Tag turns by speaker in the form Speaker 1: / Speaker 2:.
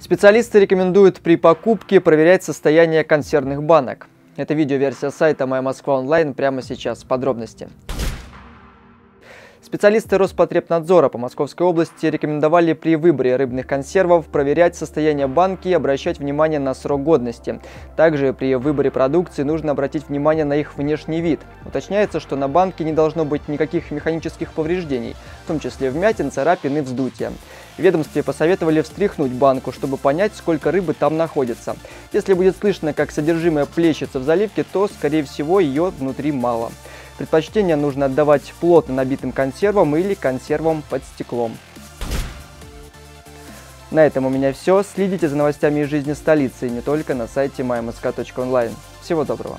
Speaker 1: Специалисты рекомендуют при покупке проверять состояние консервных банок. Это видеоверсия сайта «Моя Москва онлайн» прямо сейчас. Подробности. Специалисты Роспотребнадзора по Московской области рекомендовали при выборе рыбных консервов проверять состояние банки и обращать внимание на срок годности. Также при выборе продукции нужно обратить внимание на их внешний вид. Уточняется, что на банке не должно быть никаких механических повреждений, в том числе вмятин, царапин и вздутия. Ведомстве посоветовали встряхнуть банку, чтобы понять, сколько рыбы там находится. Если будет слышно, как содержимое плещется в заливке, то, скорее всего, ее внутри мало. Предпочтение нужно отдавать плотно набитым консервам или консервам под стеклом. На этом у меня все. Следите за новостями из жизни столицы, и не только на сайте mymsk.online. Всего доброго!